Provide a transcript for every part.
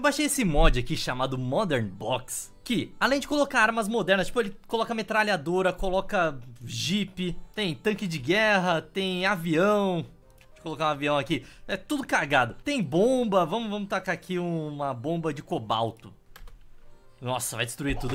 Eu baixei esse mod aqui chamado Modern Box, que além de colocar armas modernas, tipo ele coloca metralhadora, coloca jeep, tem tanque de guerra, tem avião, colocar um avião aqui. É tudo cagado. Tem bomba. Vamos, vamos tacar aqui uma bomba de cobalto. Nossa, vai destruir tudo.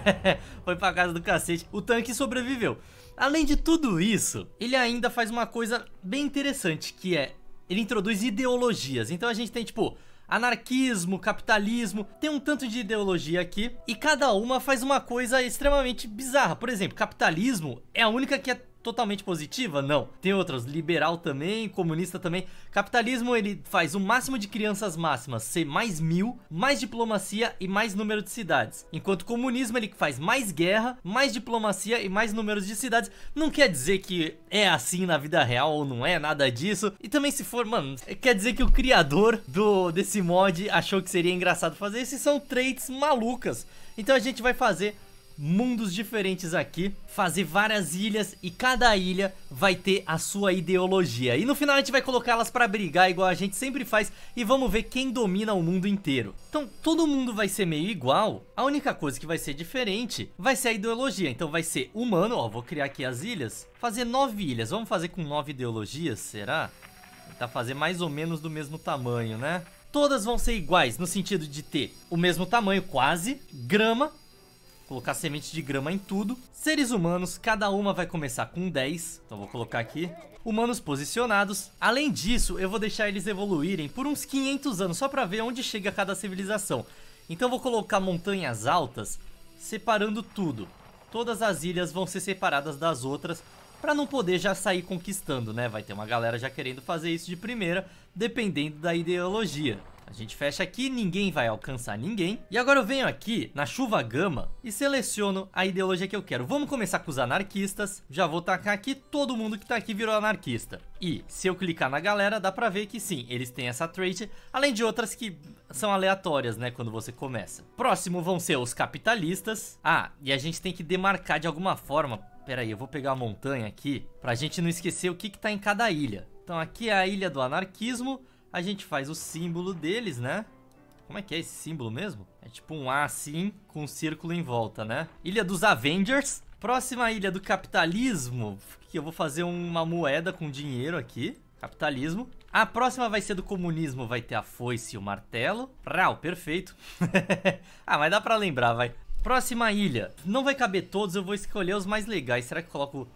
Foi pra casa do cacete. O tanque sobreviveu. Além de tudo isso, ele ainda faz uma coisa bem interessante, que é... Ele introduz ideologias. Então a gente tem, tipo, anarquismo, capitalismo, tem um tanto de ideologia aqui e cada uma faz uma coisa extremamente bizarra. Por exemplo, capitalismo é a única que é totalmente positiva? Não. Tem outras, liberal também, comunista também. Capitalismo, ele faz o máximo de crianças máximas ser mais mil, mais diplomacia e mais número de cidades. Enquanto comunismo, ele faz mais guerra, mais diplomacia e mais números de cidades. Não quer dizer que é assim na vida real ou não é, nada disso. E também se for, mano, quer dizer que o criador do desse mod achou que seria engraçado fazer. Esses são traits malucas. Então a gente vai fazer mundos diferentes aqui, fazer várias ilhas e cada ilha vai ter a sua ideologia. E no final a gente vai colocá-las para brigar igual a gente sempre faz e vamos ver quem domina o mundo inteiro. Então todo mundo vai ser meio igual, a única coisa que vai ser diferente vai ser a ideologia. Então vai ser humano, ó, vou criar aqui as ilhas, fazer nove ilhas, vamos fazer com nove ideologias, será? Tentar fazer mais ou menos do mesmo tamanho, né? Todas vão ser iguais, no sentido de ter o mesmo tamanho, quase, grama, colocar semente de grama em tudo. Seres humanos, cada uma vai começar com 10, então vou colocar aqui. Humanos posicionados. Além disso, eu vou deixar eles evoluírem por uns 500 anos, só para ver onde chega cada civilização. Então vou colocar montanhas altas, separando tudo. Todas as ilhas vão ser separadas das outras, para não poder já sair conquistando, né? Vai ter uma galera já querendo fazer isso de primeira, dependendo da ideologia. A gente fecha aqui, ninguém vai alcançar ninguém. E agora eu venho aqui na chuva gama e seleciono a ideologia que eu quero. Vamos começar com os anarquistas. Já vou tacar aqui, todo mundo que tá aqui virou anarquista. E se eu clicar na galera, dá pra ver que sim, eles têm essa trait, além de outras que são aleatórias, né, quando você começa. Próximo vão ser os capitalistas. Ah, e a gente tem que demarcar de alguma forma. Pera aí, eu vou pegar a montanha aqui, pra gente não esquecer o que que tá em cada ilha. Então aqui é a ilha do anarquismo, a gente faz o símbolo deles, né? Como é que é esse símbolo mesmo? É tipo um A assim, com um círculo em volta, né? Ilha dos Avengers. Próxima ilha do capitalismo, que eu vou fazer uma moeda com dinheiro aqui. Capitalismo. A próxima vai ser do comunismo, vai ter a foice e o martelo. Rau, perfeito. ah, mas dá pra lembrar, vai. Próxima ilha. Não vai caber todos, eu vou escolher os mais legais. Será que coloco...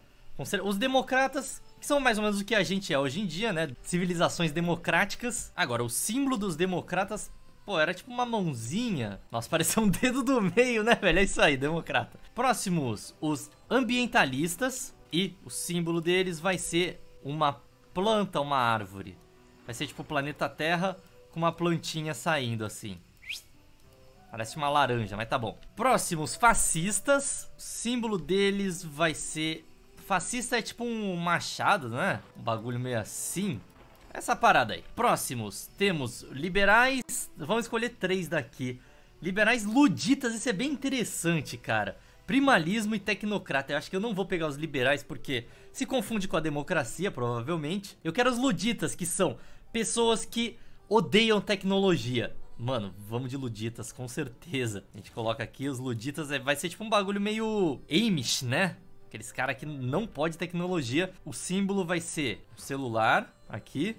Os democratas que são mais ou menos o que a gente é hoje em dia, né? Civilizações democráticas. Agora, o símbolo dos democratas Pô, era tipo uma mãozinha. Nossa, parecia um dedo do meio, né, velho? É isso aí, democrata. Próximos, os ambientalistas. E o símbolo deles vai ser uma planta, uma árvore. Vai ser tipo o planeta Terra com uma plantinha saindo assim. Parece uma laranja, mas tá bom. Próximos, fascistas. O símbolo deles vai ser Fascista é tipo um machado, não é? Um bagulho meio assim. Essa parada aí. Próximos, temos liberais. Vamos escolher três daqui. Liberais luditas, isso é bem interessante, cara. Primalismo e tecnocrata. Eu acho que eu não vou pegar os liberais porque se confunde com a democracia, provavelmente. Eu quero os luditas, que são pessoas que odeiam tecnologia. Mano, vamos de luditas, com certeza. A gente coloca aqui os luditas, é, vai ser tipo um bagulho meio Amish, né? Aqueles caras que não pode tecnologia. O símbolo vai ser o celular aqui.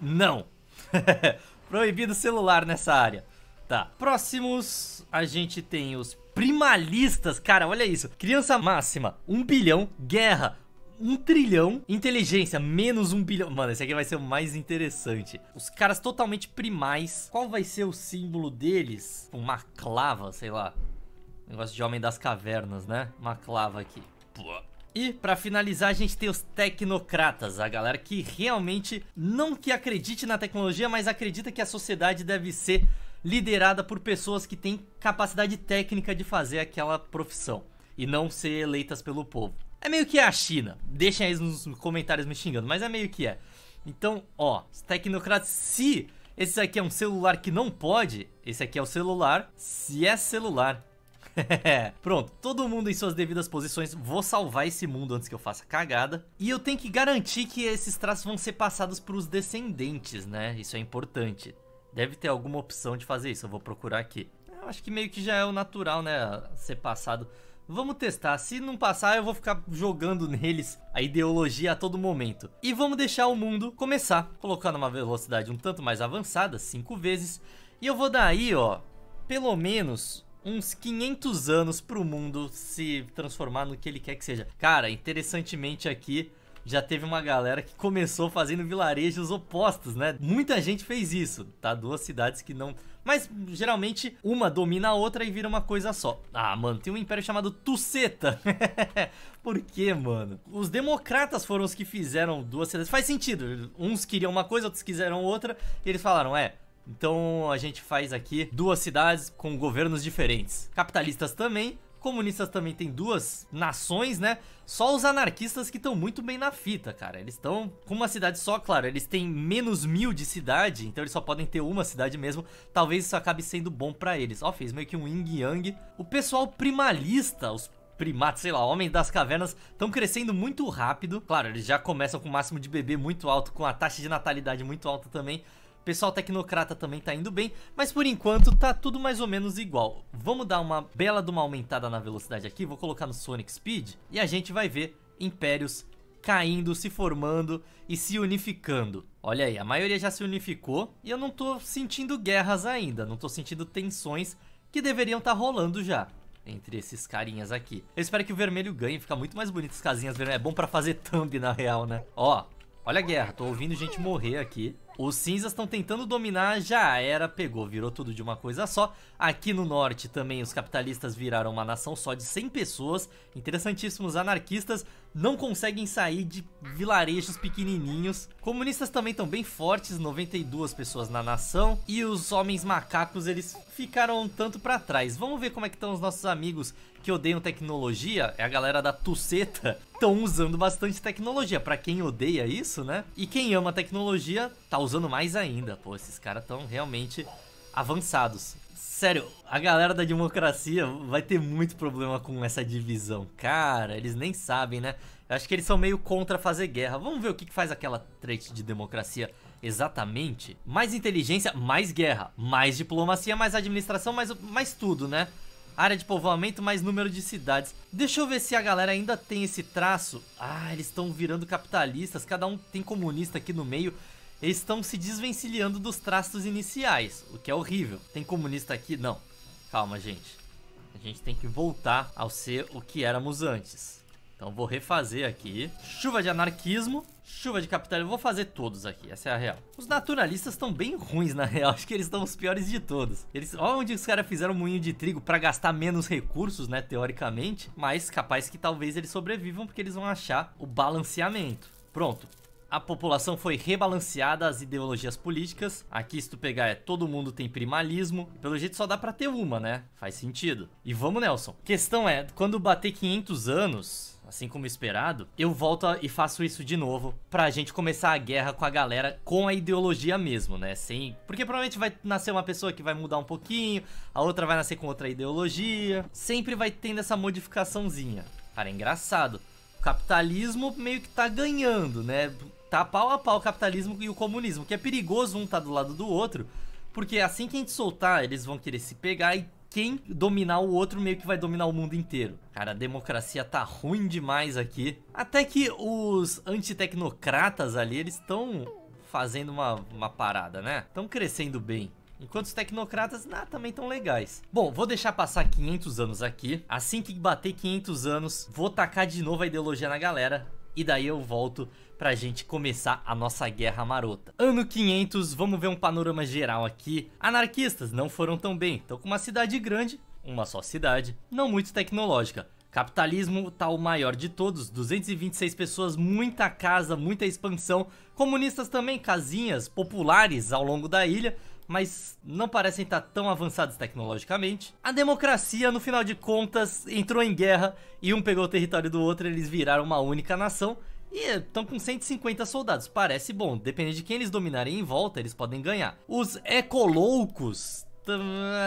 Não. Proibido celular nessa área. Tá. Próximos, a gente tem os primalistas. Cara, olha isso. Criança máxima, um bilhão. Guerra, um trilhão. Inteligência, menos um bilhão. Mano, esse aqui vai ser o mais interessante. Os caras totalmente primais. Qual vai ser o símbolo deles? Uma clava, sei lá. Negócio de homem das cavernas, né? Uma clava aqui. E para finalizar a gente tem os tecnocratas, a galera que realmente não que acredite na tecnologia, mas acredita que a sociedade deve ser liderada por pessoas que têm capacidade técnica de fazer aquela profissão e não ser eleitas pelo povo. É meio que a China. Deixem aí nos comentários me xingando, mas é meio que é. Então, ó, os tecnocratas, se esse aqui é um celular que não pode, esse aqui é o celular, se é celular Pronto, todo mundo em suas devidas posições. Vou salvar esse mundo antes que eu faça cagada. E eu tenho que garantir que esses traços vão ser passados para os descendentes, né? Isso é importante. Deve ter alguma opção de fazer isso, eu vou procurar aqui. Eu acho que meio que já é o natural, né, ser passado. Vamos testar, se não passar eu vou ficar jogando neles a ideologia a todo momento. E vamos deixar o mundo começar, colocando uma velocidade um tanto mais avançada, 5 vezes. E eu vou dar aí, ó, pelo menos uns 500 anos pro mundo se transformar no que ele quer que seja. Cara, interessantemente aqui, já teve uma galera que começou fazendo vilarejos opostos, né? Muita gente fez isso, tá? Duas cidades que não... Mas, geralmente, uma domina a outra e vira uma coisa só. Ah, mano, tem um império chamado Tuceta. Por quê, mano? Os democratas foram os que fizeram duas cidades. Faz sentido. Uns queriam uma coisa, outros quiseram outra. E eles falaram, é, então a gente faz aqui duas cidades com governos diferentes. Capitalistas também, comunistas também tem duas nações, né? Só os anarquistas que estão muito bem na fita, cara. Eles estão com uma cidade só, claro. Eles têm menos mil de cidade, então eles só podem ter uma cidade mesmo. Talvez isso acabe sendo bom pra eles. Ó, fez meio que um yin yang. O pessoal primalista, os primatas, sei lá, homens das cavernas, estão crescendo muito rápido. Claro, eles já começam com o máximo de bebê muito alto, com a taxa de natalidade muito alta também. Pessoal tecnocrata também tá indo bem, mas por enquanto tá tudo mais ou menos igual. Vamos dar uma bela de uma aumentada na velocidade aqui, vou colocar no Sonic Speed e a gente vai ver impérios caindo, se formando e se unificando. Olha aí, a maioria já se unificou e eu não tô sentindo guerras ainda, não tô sentindo tensões que deveriam estar tá rolando já entre esses carinhas aqui. Eu espero que o vermelho ganhe, fica muito mais bonito as casinhas vermelhas. É bom pra fazer thumb na real, né? Ó, olha a guerra, tô ouvindo gente morrer aqui. Os cinzas estão tentando dominar, já era, pegou, virou tudo de uma coisa só. Aqui no norte também os capitalistas viraram uma nação só de 100 pessoas. Interessantíssimos anarquistas não conseguem sair de vilarejos pequenininhos. Comunistas também estão bem fortes, 92 pessoas na nação. E os homens macacos, eles ficaram um tanto para trás. Vamos ver como é que estão os nossos amigos que odeiam tecnologia. É a galera da Tuceta. Estão usando bastante tecnologia. Para quem odeia isso, né? E quem ama tecnologia, tá usando mais ainda. Pô, esses caras estão realmente avançados. Sério, a galera da democracia vai ter muito problema com essa divisão. Cara, eles nem sabem, né? Eu acho que eles são meio contra fazer guerra. Vamos ver o que, faz aquela trait de democracia exatamente. Mais inteligência, mais guerra. Mais diplomacia, mais administração, mais, mais tudo, né? Área de povoamento, mais número de cidades. Deixa eu ver se a galera ainda tem esse traço. Ah, eles estão virando capitalistas. Cada um tem comunista aqui no meio eles estão se desvencilhando dos traços iniciais, o que é horrível. Tem comunista aqui? Não. Calma, gente. A gente tem que voltar ao ser o que éramos antes. Então vou refazer aqui. Chuva de anarquismo, chuva de capitalismo. Vou fazer todos aqui, essa é a real. Os naturalistas estão bem ruins na real, acho que eles estão os piores de todos. Eles, olha onde os caras fizeram um moinho de trigo para gastar menos recursos, né, teoricamente. Mas capaz que talvez eles sobrevivam porque eles vão achar o balanceamento. Pronto, a população foi rebalanceada às ideologias políticas. Aqui, se tu pegar, é todo mundo tem primalismo. Pelo jeito, só dá pra ter uma, né? Faz sentido. E vamos, Nelson. Questão é, quando bater 500 anos, assim como esperado, eu volto e faço isso de novo pra gente começar a guerra com a galera com a ideologia mesmo, né? Sem... Porque provavelmente vai nascer uma pessoa que vai mudar um pouquinho, a outra vai nascer com outra ideologia. Sempre vai tendo essa modificaçãozinha. Cara, é engraçado. O capitalismo meio que tá ganhando, né? Tá pau a pau o capitalismo e o comunismo, que é perigoso um tá do lado do outro, porque assim que a gente soltar, eles vão querer se pegar e quem dominar o outro meio que vai dominar o mundo inteiro. Cara, a democracia tá ruim demais aqui. Até que os antitecnocratas ali, eles estão fazendo uma, uma parada, né? Estão crescendo bem. Enquanto os tecnocratas ah, também estão legais. Bom, vou deixar passar 500 anos aqui. Assim que bater 500 anos, vou tacar de novo a ideologia na galera. E daí eu volto pra gente começar a nossa guerra marota. Ano 500, vamos ver um panorama geral aqui. Anarquistas não foram tão bem, estão com uma cidade grande, uma só cidade, não muito tecnológica. Capitalismo tá o maior de todos, 226 pessoas, muita casa, muita expansão. Comunistas também, casinhas populares ao longo da ilha, mas não parecem estar tão avançados tecnologicamente. A democracia, no final de contas, entrou em guerra e um pegou o território do outro, eles viraram uma única nação. E estão com 150 soldados, parece bom, depende de quem eles dominarem em volta, eles podem ganhar. Os ecoloucos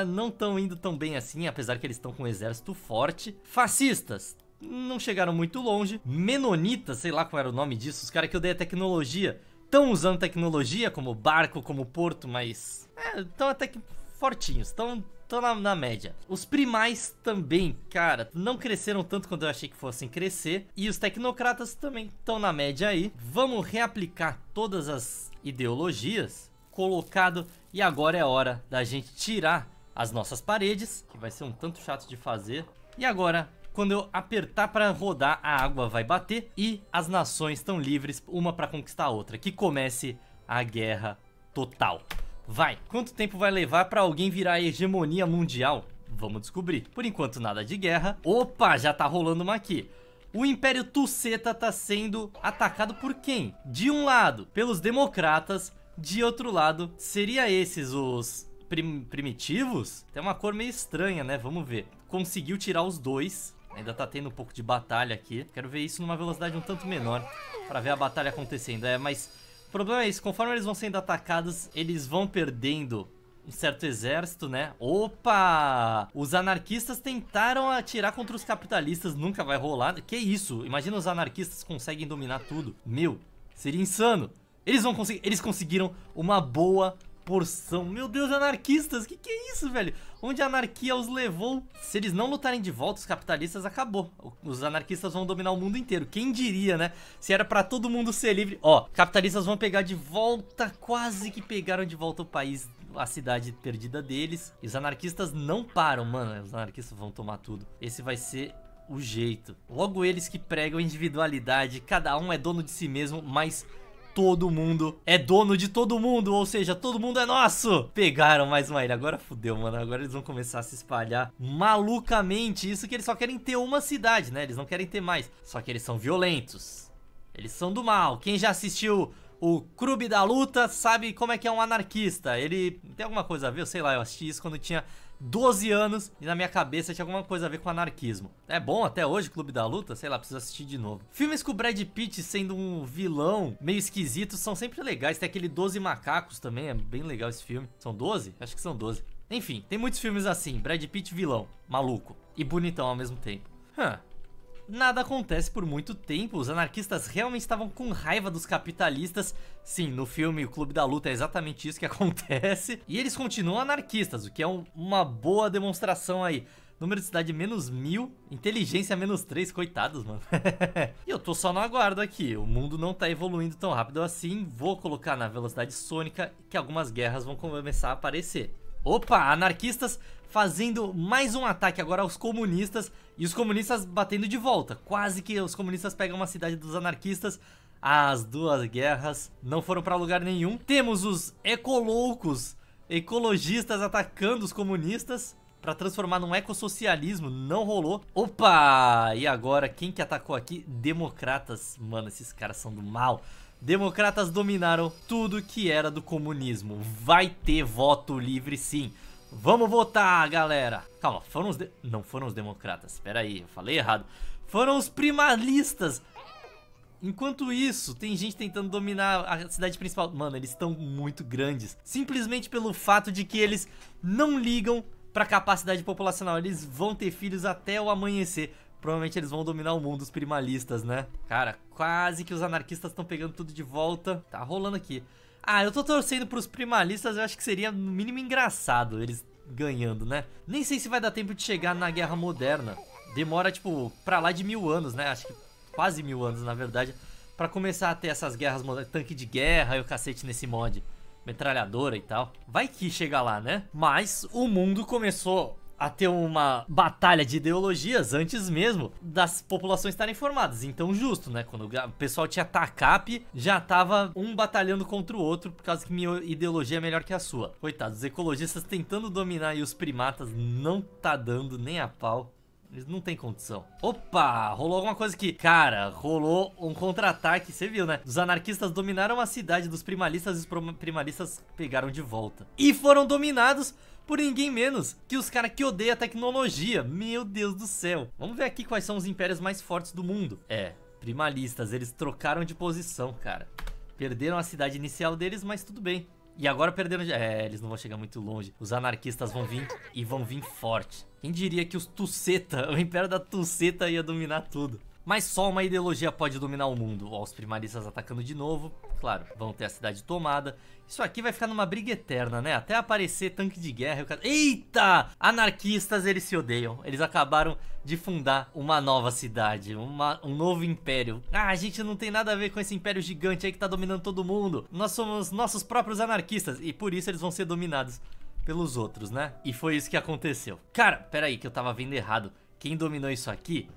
não estão indo tão bem assim, apesar que eles estão com um exército forte. Fascistas, não chegaram muito longe. Menonitas, sei lá qual era o nome disso, os caras que odeiam tecnologia, estão usando tecnologia, como barco, como porto, mas estão é, até que fortinhos, estão na, na, média. Os primais também, cara, não cresceram tanto quanto eu achei que fossem crescer. E os tecnocratas também estão na média aí. Vamos reaplicar todas as ideologias colocado. E agora é hora da gente tirar as nossas paredes, que vai ser um tanto chato de fazer. E agora, quando eu apertar para rodar, a água vai bater e as nações estão livres, uma para conquistar a outra. Que comece a guerra total. Vai, quanto tempo vai levar para alguém virar a hegemonia mundial? Vamos descobrir. Por enquanto, nada de guerra. Opa, já tá rolando uma aqui. O Império Tuceta tá sendo atacado por quem? De um lado, pelos democratas. De outro lado, seria esses os prim primitivos? Tem uma cor meio estranha, né? Vamos ver. Conseguiu tirar os dois. Ainda tá tendo um pouco de batalha aqui. Quero ver isso numa velocidade um tanto menor. Pra ver a batalha acontecendo. É, mas problema é isso, conforme eles vão sendo atacados, eles vão perdendo um certo exército, né? Opa! Os anarquistas tentaram atirar contra os capitalistas, nunca vai rolar. Que isso? Imagina os anarquistas conseguem dominar tudo. Meu, seria insano. Eles vão conseguir, eles conseguiram uma boa porção. Meu Deus, anarquistas, que que é isso, velho? Onde a anarquia os levou? Se eles não lutarem de volta, os capitalistas acabou. Os anarquistas vão dominar o mundo inteiro. Quem diria, né? Se era pra todo mundo ser livre. Ó, capitalistas vão pegar de volta, quase que pegaram de volta o país a cidade perdida deles. E os anarquistas não param, mano. Os anarquistas vão tomar tudo. Esse vai ser o jeito. Logo eles que pregam individualidade, cada um é dono de si mesmo, mas todo mundo é dono de todo mundo, ou seja, todo mundo é nosso. Pegaram mais uma ilha, agora fudeu, mano. Agora eles vão começar a se espalhar malucamente. Isso que eles só querem ter uma cidade, né? Eles não querem ter mais. Só que eles são violentos. Eles são do mal. Quem já assistiu o Clube da Luta sabe como é que é um anarquista. Ele tem alguma coisa a ver? Eu sei lá, eu assisti isso quando tinha 12 anos e na minha cabeça tinha alguma coisa a ver com anarquismo. É bom até hoje, Clube da Luta? Sei lá, preciso assistir de novo. Filmes com o Brad Pitt sendo um vilão meio esquisito são sempre legais. Tem aquele 12 Macacos também, é bem legal esse filme. São 12? Acho que são 12. Enfim, tem muitos filmes assim, Brad Pitt vilão, maluco e bonitão ao mesmo tempo. Nada acontece por muito tempo. Os anarquistas realmente estavam com raiva dos capitalistas. Sim, no filme O Clube da Luta é exatamente isso que acontece. E eles continuam anarquistas, o que é um, uma boa demonstração aí. Número de cidade menos mil, inteligência menos três, coitados, mano. e eu tô só no aguardo aqui, o mundo não tá evoluindo tão rápido assim. Vou colocar na velocidade sônica que algumas guerras vão começar a aparecer. Opa, anarquistas fazendo mais um ataque agora aos comunistas e os comunistas batendo de volta. Quase que os comunistas pegam uma cidade dos anarquistas. As duas guerras não foram para lugar nenhum. Temos os ecoloucos, ecologistas atacando os comunistas para transformar num ecossocialismo. Não rolou. Opa! E agora quem que atacou aqui? Democratas. Mano, esses caras são do mal. Democratas dominaram tudo que era do comunismo. Vai ter voto livre sim. Vamos votar, galera. Calma, foram os... De... Não foram os democratas. Espera aí, eu falei errado. Foram os primalistas. Enquanto isso, tem gente tentando dominar a cidade principal. Mano, eles estão muito grandes. Simplesmente pelo fato de que eles não ligam pra capacidade populacional. Eles vão ter filhos até o amanhecer. Provavelmente eles vão dominar o mundo, os primalistas, né? Cara, quase que os anarquistas estão pegando tudo de volta. Tá rolando aqui. Ah, eu tô torcendo pros primalistas, eu acho que seria no mínimo engraçado eles ganhando, né? Nem sei se vai dar tempo de chegar na Guerra Moderna. Demora, tipo, pra lá de mil anos, né? Acho que quase mil anos, na verdade. Pra começar a ter essas guerras modernas, tanque de guerra e o cacete nesse mod. Metralhadora e tal. Vai que chega lá, né? Mas o mundo começou a ter uma batalha de ideologias antes mesmo das populações estarem formadas. Então, justo, né? Quando o pessoal tinha TACAP, já tava um batalhando contra o outro por causa que minha ideologia é melhor que a sua. Coitados, os ecologistas tentando dominar e os primatas não tá dando nem a pau. Eles não tem condição. Opa, rolou alguma coisa aqui. Cara, rolou um contra-ataque, você viu, né? Os anarquistas dominaram a cidade dos primalistas e os primalistas pegaram de volta. E foram dominados por ninguém menos que os caras que odeiam a tecnologia. Meu Deus do céu. Vamos ver aqui quais são os impérios mais fortes do mundo. É, primalistas, eles trocaram de posição, cara. Perderam a cidade inicial deles, mas tudo bem. E agora perderam... É, eles não vão chegar muito longe. Os anarquistas vão vir e vão vir forte. Quem diria que os Tuceta, o império da Tuceta ia dominar tudo. Mas só uma ideologia pode dominar o mundo. Ó, os primaristas atacando de novo. Claro, vão ter a cidade tomada. Isso aqui vai ficar numa briga eterna, né? Até aparecer tanque de guerra. Cara... Eita! Anarquistas, eles se odeiam. Eles acabaram de fundar uma nova cidade, uma, um novo império. Ah, a gente não tem nada a ver com esse império gigante aí que tá dominando todo mundo. Nós somos nossos próprios anarquistas. E por isso eles vão ser dominados pelos outros, né? E foi isso que aconteceu. Cara, peraí que eu tava vendo errado. Quem dominou isso aqui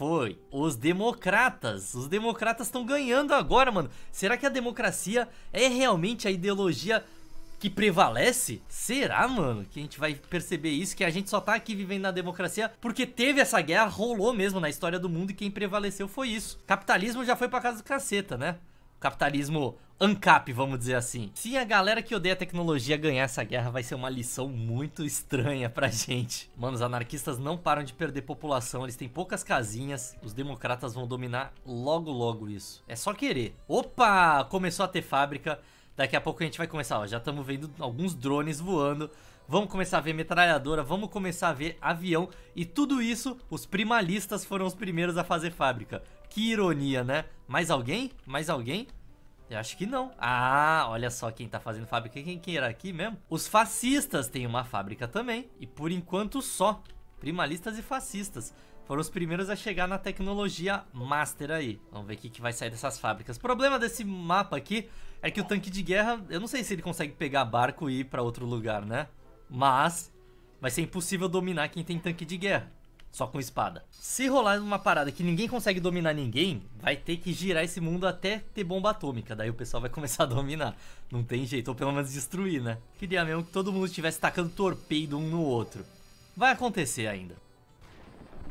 foi os democratas. Os democratas estão ganhando agora, mano. Será que a democracia é realmente a ideologia que prevalece? Será, mano, que a gente vai perceber isso? Que a gente só tá aqui vivendo na democracia porque teve essa guerra, rolou mesmo na história do mundo e quem prevaleceu foi isso. Capitalismo já foi pra casa do caceta, né? capitalismo ANCAP, vamos dizer assim. Se a galera que odeia a tecnologia ganhar essa guerra, vai ser uma lição muito estranha pra gente. Mano, os anarquistas não param de perder população, eles têm poucas casinhas, os democratas vão dominar logo logo isso. É só querer. Opa! Começou a ter fábrica, daqui a pouco a gente vai começar, ó, já estamos vendo alguns drones voando, vamos começar a ver metralhadora, vamos começar a ver avião, e tudo isso, os primalistas foram os primeiros a fazer fábrica. Que ironia, né? Mais alguém? Mais alguém? Eu acho que não. Ah, olha só quem tá fazendo fábrica. Quem, quem era aqui mesmo? Os fascistas têm uma fábrica também. E por enquanto só. Primalistas e fascistas. Foram os primeiros a chegar na tecnologia master aí. Vamos ver o que, que vai sair dessas fábricas. O problema desse mapa aqui é que o tanque de guerra... Eu não sei se ele consegue pegar barco e ir pra outro lugar, né? Mas vai ser impossível dominar quem tem tanque de guerra só com espada. Se rolar uma parada que ninguém consegue dominar ninguém, vai ter que girar esse mundo até ter bomba atômica. Daí o pessoal vai começar a dominar. Não tem jeito, ou pelo menos destruir, né? Queria mesmo que todo mundo estivesse tacando torpedo um no outro. Vai acontecer ainda.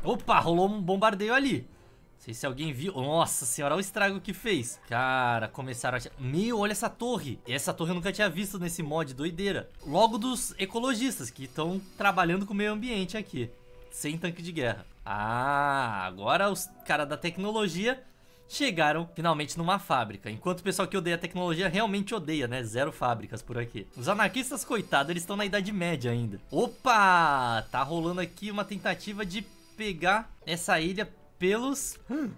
Opa, rolou um bombardeio ali. Não sei se alguém viu. Nossa senhora, olha o estrago que fez. Cara, começaram a... Meu, olha essa torre. Essa torre eu nunca tinha visto nesse mod, doideira. Logo dos ecologistas que estão trabalhando com o meio ambiente aqui sem tanque de guerra. Ah, agora os caras da tecnologia chegaram finalmente numa fábrica. Enquanto o pessoal que odeia a tecnologia realmente odeia, né? Zero fábricas por aqui. Os anarquistas, coitados, eles estão na Idade Média ainda. Opa! Tá rolando aqui uma tentativa de pegar essa ilha pelos... Hum.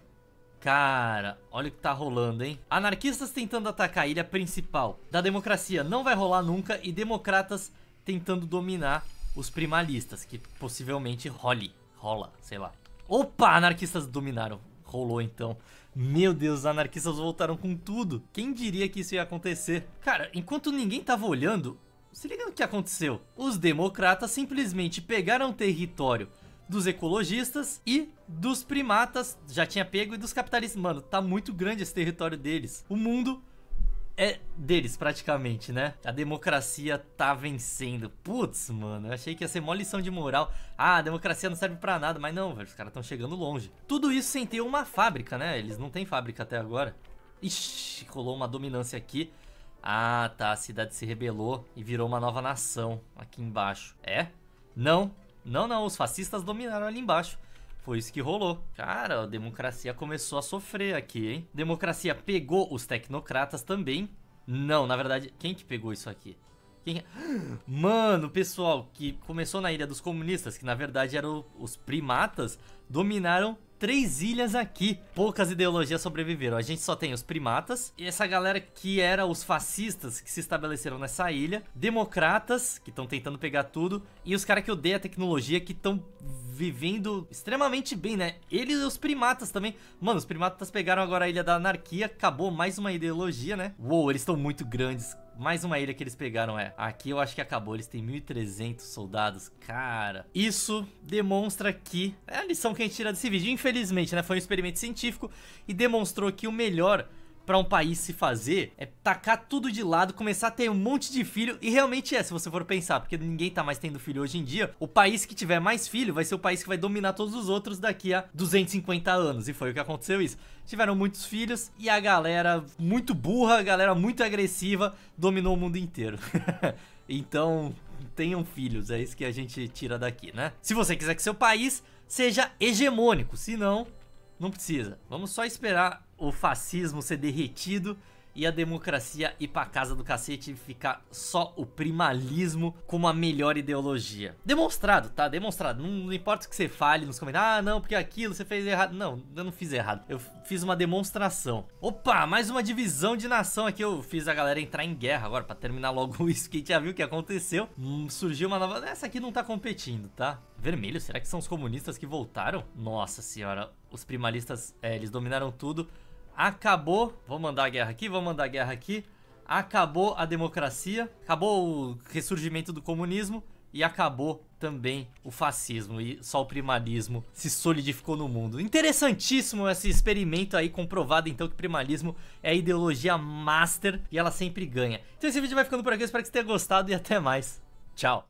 Cara, olha o que tá rolando, hein? Anarquistas tentando atacar a ilha principal da democracia não vai rolar nunca e democratas tentando dominar os primalistas, que possivelmente role, rola, sei lá. Opa, anarquistas dominaram. Rolou então. Meu Deus, os anarquistas voltaram com tudo. Quem diria que isso ia acontecer? Cara, enquanto ninguém tava olhando, se liga no que aconteceu. Os democratas simplesmente pegaram território dos ecologistas e dos primatas, já tinha pego, e dos capitalistas. Mano, tá muito grande esse território deles. O mundo é deles, praticamente, né? A democracia tá vencendo. Putz, mano, eu achei que ia ser mó lição de moral. Ah, a democracia não serve para nada, mas não, velho, os caras estão chegando longe. Tudo isso sem ter uma fábrica, né? Eles não têm fábrica até agora. Ixi, rolou uma dominância aqui. Ah, tá, a cidade se rebelou e virou uma nova nação aqui embaixo. É? Não, não, não, os fascistas dominaram ali embaixo. Foi isso que rolou. Cara, a democracia começou a sofrer aqui, hein? Democracia pegou os tecnocratas também. Não, na verdade, quem que pegou isso aqui? Quem... Mano, pessoal que começou na Ilha dos Comunistas, que na verdade eram os primatas, dominaram três ilhas aqui. Poucas ideologias sobreviveram. A gente só tem os primatas e essa galera que era os fascistas que se estabeleceram nessa ilha, democratas que estão tentando pegar tudo e os caras que odeiam a tecnologia que estão vivendo extremamente bem, né? Eles e os primatas também. Mano, os primatas pegaram agora a Ilha da Anarquia, acabou mais uma ideologia, né? Uou, eles estão muito grandes. Mais uma ilha que eles pegaram é. Aqui eu acho que acabou. Eles têm 1.300 soldados. Cara, isso demonstra que. É a lição que a gente tira desse vídeo. Infelizmente, né? Foi um experimento científico e demonstrou que o melhor para um país se fazer é tacar tudo de lado, começar a ter um monte de filho, e realmente é, se você for pensar, porque ninguém tá mais tendo filho hoje em dia, o país que tiver mais filho vai ser o país que vai dominar todos os outros daqui a 250 anos, e foi o que aconteceu isso. Tiveram muitos filhos e a galera muito burra, a galera muito agressiva dominou o mundo inteiro. então, tenham filhos, é isso que a gente tira daqui, né? Se você quiser que seu país seja hegemônico, se não, não precisa. Vamos só esperar o fascismo ser derretido e a democracia ir pra casa do cacete e ficar só o primalismo como a melhor ideologia. Demonstrado, tá? Demonstrado. Não, não importa o que você fale nos comentários. Ah, não, porque aquilo você fez errado. Não, eu não fiz errado. Eu fiz uma demonstração. Opa, mais uma divisão de nação aqui. Eu fiz a galera entrar em guerra agora pra terminar logo isso que a gente já viu que aconteceu. Hum, surgiu uma nova... Essa aqui não tá competindo, tá? Vermelho, será que são os comunistas que voltaram? Nossa senhora, os primalistas, é, eles dominaram tudo. Acabou, vou mandar a guerra aqui, vou mandar a guerra aqui. Acabou a democracia, acabou o ressurgimento do comunismo e acabou também o fascismo e só o primalismo se solidificou no mundo. Interessantíssimo esse experimento aí comprovado então que primalismo é a ideologia master e ela sempre ganha. Então esse vídeo vai ficando por aqui, espero que você tenha gostado e até mais. Tchau.